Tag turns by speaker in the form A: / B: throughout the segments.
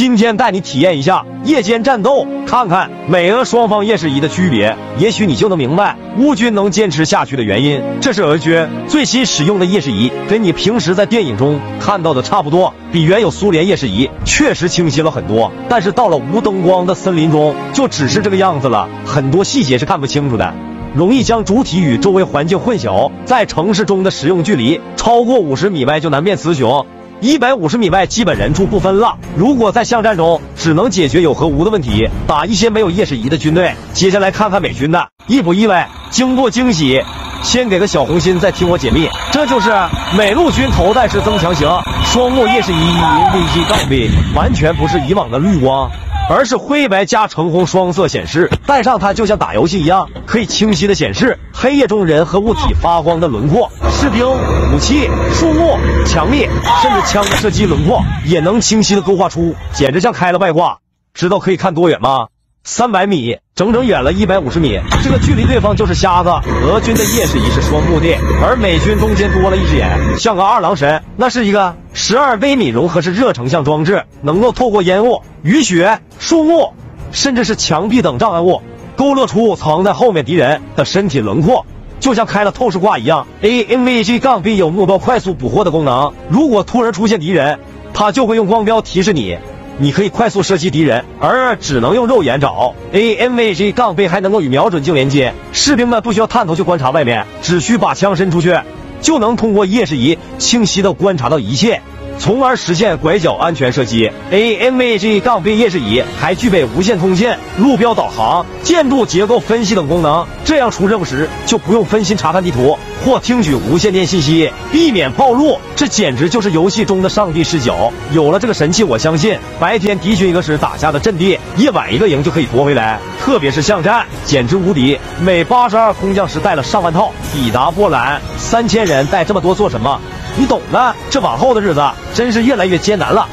A: 今天带你体验一下夜间战斗，看看美俄双方夜视仪的区别，也许你就能明白乌军能坚持下去的原因。这是俄军最新使用的夜视仪，跟你平时在电影中看到的差不多，比原有苏联夜视仪确实清晰了很多。但是到了无灯光的森林中，就只是这个样子了，很多细节是看不清楚的，容易将主体与周围环境混淆。在城市中的使用距离超过五十米外就难辨雌雄。一百五十米外基本人畜不分了。如果在巷战中只能解决有和无的问题，打一些没有夜视仪的军队。接下来看看美军的，意不意外？经过惊喜，先给个小红心，再听我解密。这就是美陆军头戴式增强型双目夜视仪 ENVG 杠 B，完全不是以往的绿光。而是灰白加橙红双色显示，戴上它就像打游戏一样，可以清晰的显示黑夜中人和物体发光的轮廓。士兵、武器、树木、墙壁，甚至枪的射击轮廓也能清晰的勾画出，简直像开了外挂。知道可以看多远吗？三百米，整整远了一百五十米。这个距离对方就是瞎子。俄军的夜视仪是双目的，而美军中间多了一只眼，像个二郎神。那是一个十二微米融合式热成像装置，能够透过烟雾、雨雪、树木，甚至是墙壁等障碍物，勾勒出藏在后面敌人的身体轮廓，就像开了透视挂一样。AMVG 杠 B 有目标快速捕获的功能，如果突然出现敌人，它就会用光标提示你。你可以快速射击敌人，而只能用肉眼找。AMVG 杠 B 还能够与瞄准镜连接，士兵们不需要探头去观察外面，只需把枪伸出去，就能通过夜视仪清晰的观察到一切。从而实现拐角安全射击。AMAG 杠 B 夜视仪还具备无线通信、路标导航、建筑结构分析等功能，这样出任务时就不用分心查看地图或听取无线电信息，避免暴露。这简直就是游戏中的上帝视角。有了这个神器，我相信白天敌军一个师打下的阵地，夜晚一个营就可以夺回来。特别是巷战，简直无敌。每八十二空降师带了上万套，抵达波兰三千人带这么多做什么？你懂的。这往后的日子真是越来越艰难了。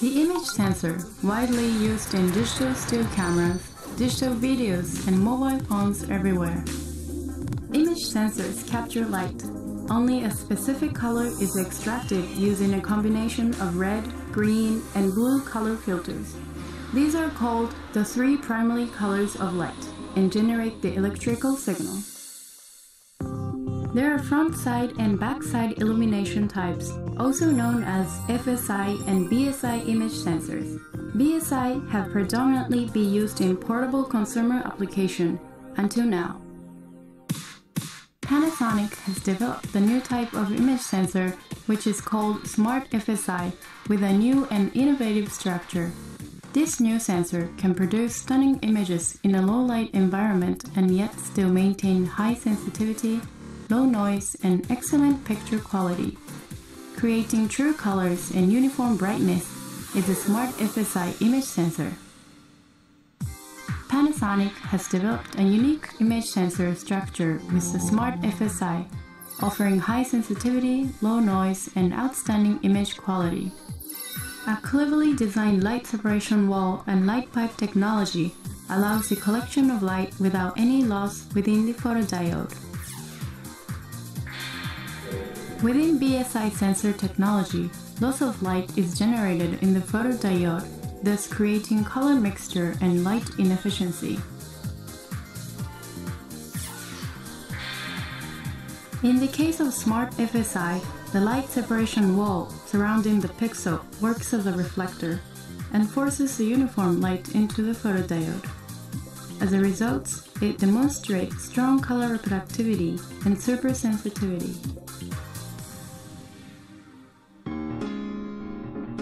B: The image sensor, widely used in digital still cameras, digital videos, and mobile phones everywhere. Image sensors capture light. Only a specific color is extracted using a combination of red, green, and blue color filters. These are called the three primary colors of light and generate the electrical signal. There are front side and back side illumination types, also known as FSI and BSI image sensors. BSI have predominantly been used in portable consumer application until now. Panasonic has developed the new type of image sensor which is called Smart FSI with a new and innovative structure. This new sensor can produce stunning images in a low light environment and yet still maintain high sensitivity, low noise, and excellent picture quality. Creating true colors and uniform brightness is a Smart FSI image sensor. Panasonic has developed a unique image sensor structure with the Smart FSI, offering high sensitivity, low noise, and outstanding image quality. A cleverly designed light separation wall and light pipe technology allows the collection of light without any loss within the photodiode. Within BSI sensor technology, loss of light is generated in the photodiode thus creating color mixture and light inefficiency. In the case of Smart FSI, the light separation wall surrounding the pixel works as a reflector and forces the uniform light into the photodiode. As a result, it demonstrates strong color reproductivity and super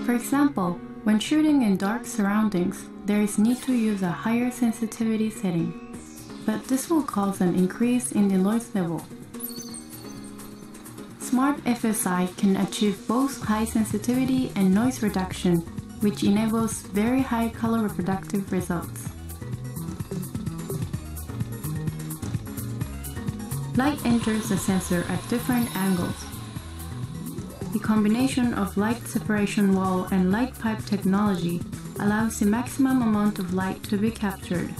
B: For example, when shooting in dark surroundings, there is need to use a higher sensitivity setting, but this will cause an increase in the noise level. Smart FSI can achieve both high sensitivity and noise reduction, which enables very high color reproductive results. Light enters the sensor at different angles, the combination of light separation wall and light pipe technology allows the maximum amount of light to be captured.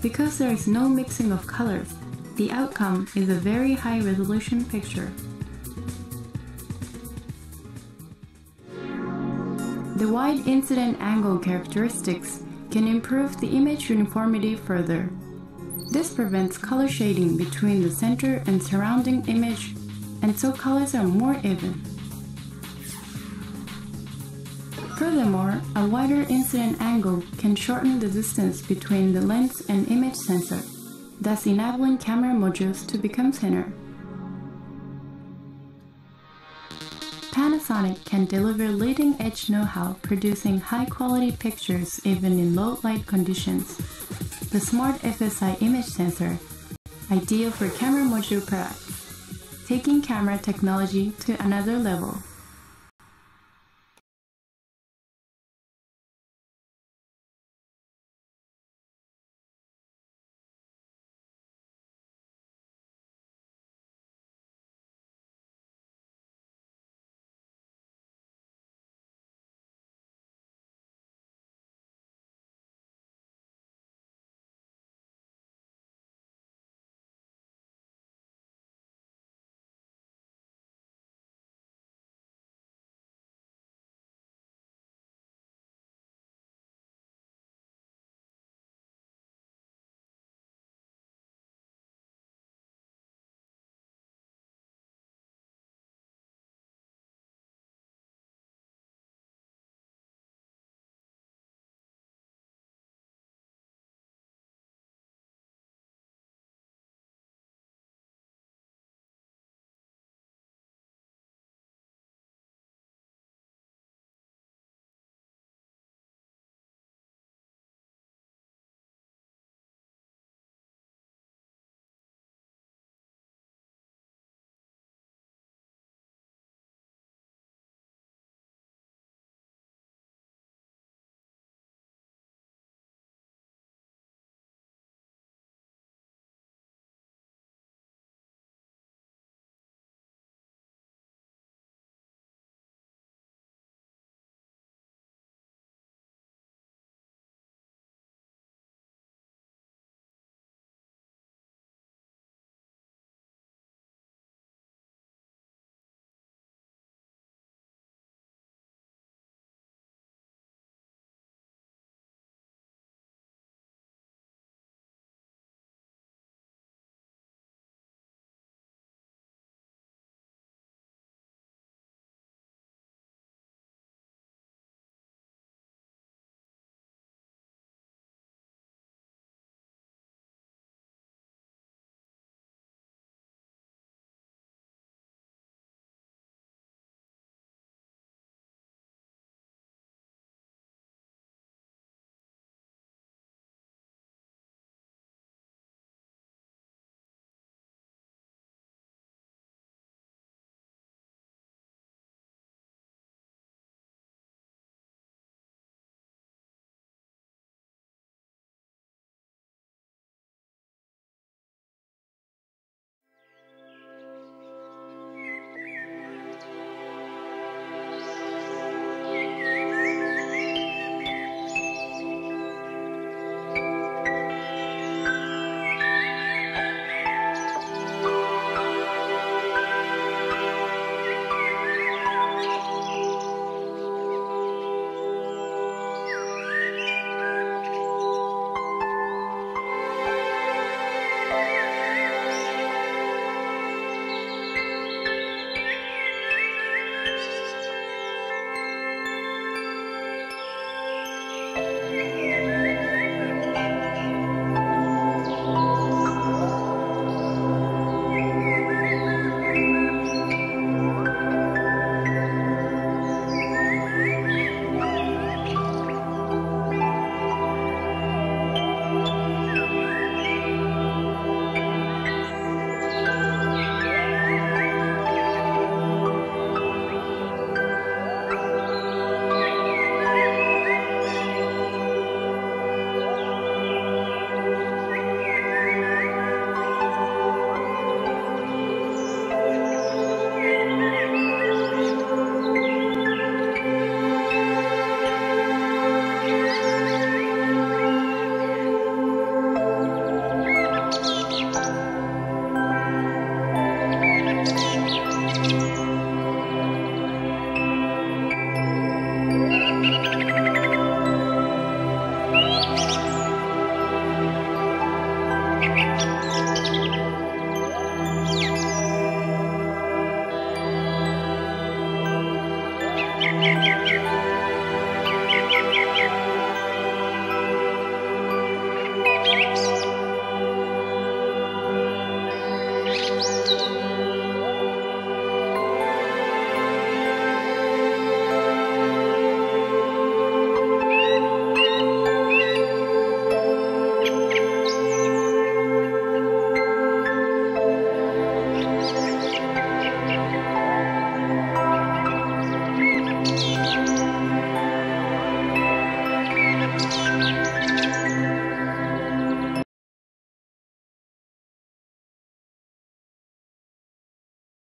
B: Because there is no mixing of colors, the outcome is a very high resolution picture. The wide incident angle characteristics can improve the image uniformity further. This prevents color shading between the center and surrounding image and so colors are more even. Furthermore, a wider incident angle can shorten the distance between the lens and image sensor, thus enabling camera modules to become thinner. Panasonic can deliver leading-edge know-how producing high-quality pictures even in low-light conditions. The Smart FSI image sensor, ideal for camera module products taking camera technology to another level.